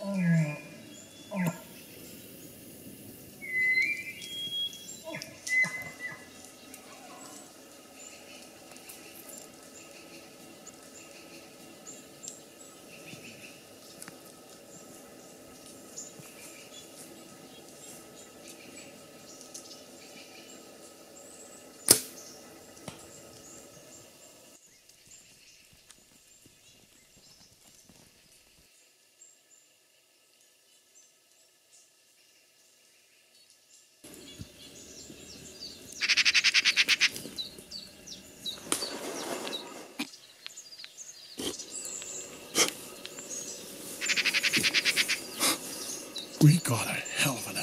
All right. we got a hell of a.